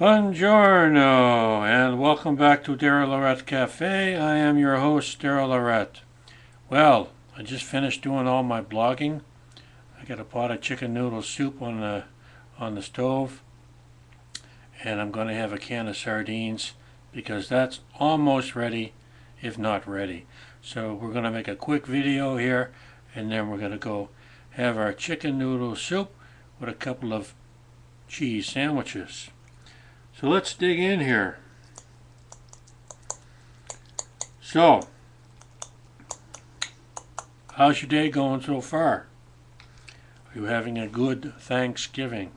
Buongiorno and welcome back to Daryl Lorette Cafe. I am your host, Daryl Lorette. Well, I just finished doing all my blogging. I got a pot of chicken noodle soup on the on the stove, and I'm going to have a can of sardines because that's almost ready, if not ready. So we're going to make a quick video here, and then we're going to go have our chicken noodle soup with a couple of cheese sandwiches. So let's dig in here. So, how's your day going so far? Are you having a good Thanksgiving?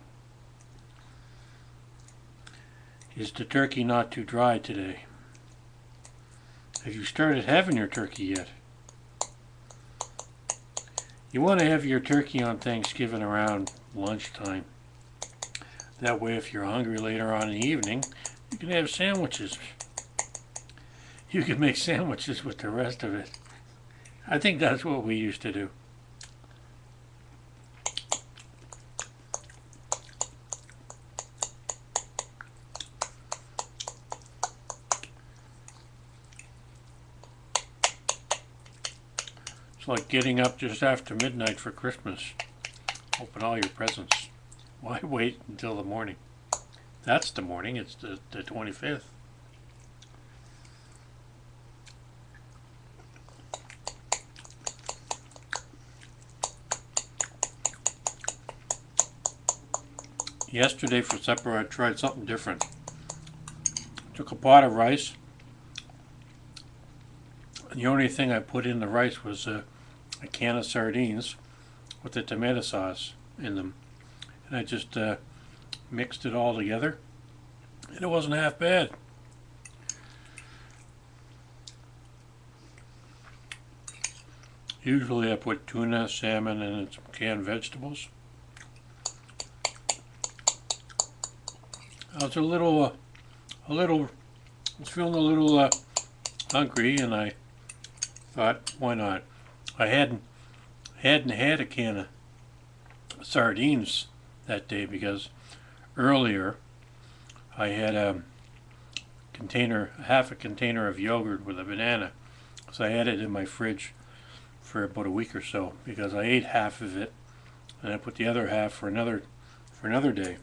Is the turkey not too dry today? Have you started having your turkey yet? You want to have your turkey on Thanksgiving around lunchtime. That way, if you're hungry later on in the evening, you can have sandwiches. You can make sandwiches with the rest of it. I think that's what we used to do. It's like getting up just after midnight for Christmas. Open all your presents. Why wait until the morning? That's the morning, it's the, the 25th. Yesterday for supper I tried something different. Took a pot of rice. The only thing I put in the rice was a, a can of sardines with the tomato sauce in them and I just uh, mixed it all together and it wasn't half bad. Usually I put tuna, salmon, and some canned vegetables. I was a little, uh, a little, I was feeling a little uh, hungry, and I thought, why not? I hadn't hadn't had a can of sardines that day because earlier I had a container, half a container of yogurt with a banana. So I had it in my fridge for about a week or so because I ate half of it and I put the other half for another for another day.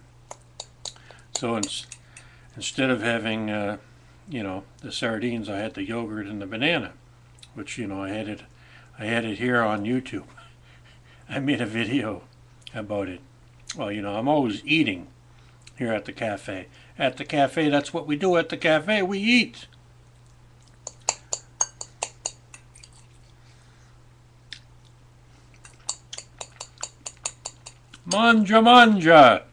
So ins instead of having uh, you know the sardines, I had the yogurt and the banana, which you know I had it I had it here on YouTube. I made a video about it. Well, you know, I'm always eating here at the cafe. At the cafe, that's what we do at the cafe. We eat. Manja manja.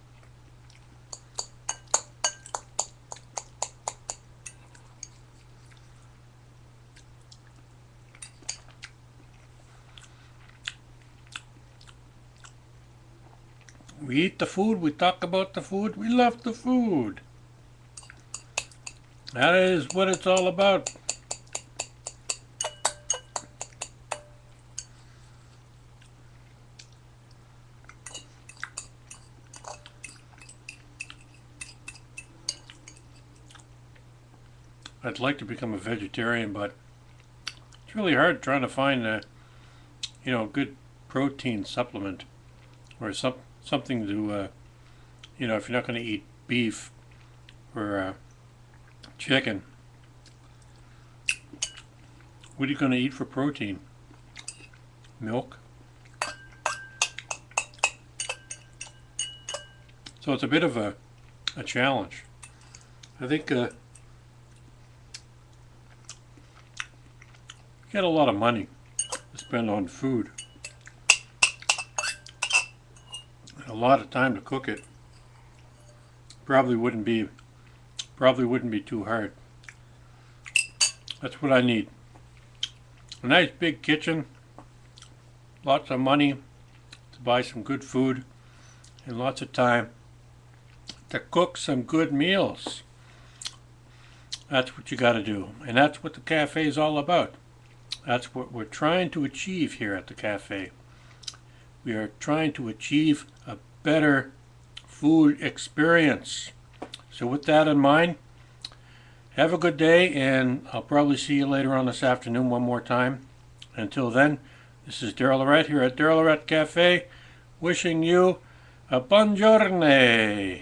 We eat the food, we talk about the food, we love the food. That is what it's all about. I'd like to become a vegetarian, but it's really hard trying to find a, you know, good protein supplement or some something to, uh, you know, if you're not going to eat beef or uh, chicken, what are you going to eat for protein? Milk? So it's a bit of a, a challenge. I think uh, you get a lot of money to spend on food. A lot of time to cook it. Probably wouldn't be probably wouldn't be too hard. That's what I need. A nice big kitchen, lots of money to buy some good food, and lots of time to cook some good meals. That's what you got to do. And that's what the cafe is all about. That's what we're trying to achieve here at the cafe. We are trying to achieve a better food experience. So with that in mind, have a good day, and I'll probably see you later on this afternoon one more time. Until then, this is Daryl Lorette here at Daryl Lorette Cafe, wishing you a buongiorno.